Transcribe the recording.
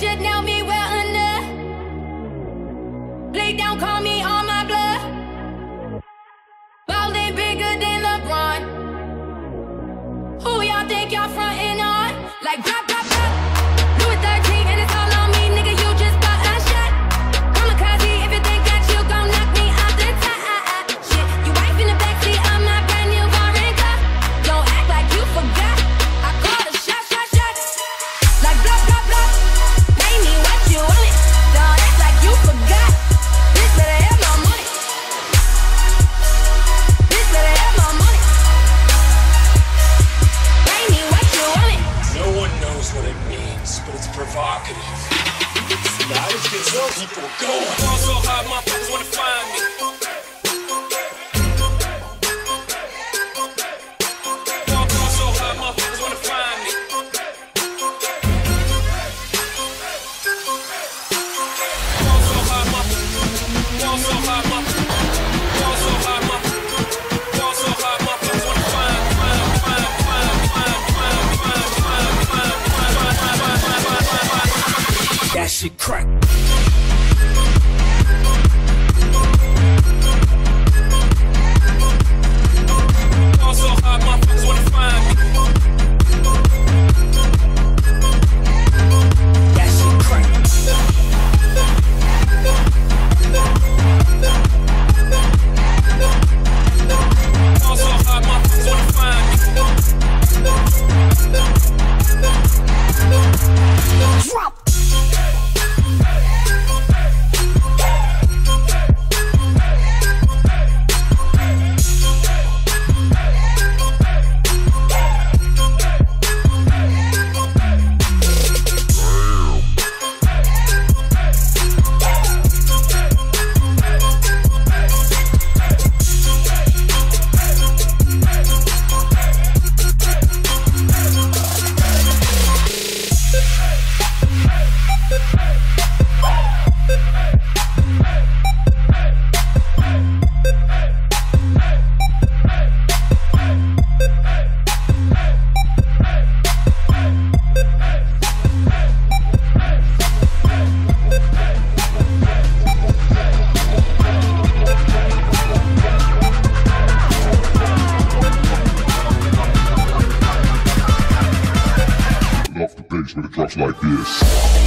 should know me well enough. Lay down, call me on. keep people going. Keep. Balls so high, my wanna find. drops like this.